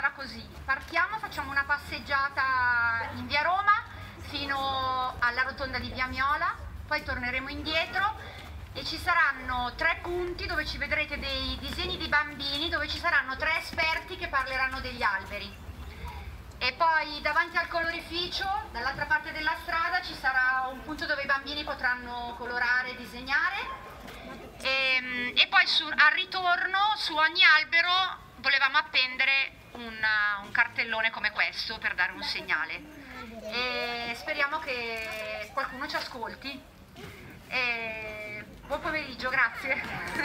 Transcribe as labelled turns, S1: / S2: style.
S1: Allora così, partiamo, facciamo una passeggiata in via Roma fino alla rotonda di via Miola, poi torneremo indietro e ci saranno tre punti dove ci vedrete dei disegni di bambini, dove ci saranno tre esperti che parleranno degli alberi. E poi davanti al colorificio, dall'altra parte della strada, ci sarà un punto dove i bambini potranno colorare e disegnare. E, e poi su, al ritorno su ogni albero volevamo appendere una, un cartellone come questo per dare un segnale e speriamo che qualcuno ci ascolti. E buon pomeriggio, grazie.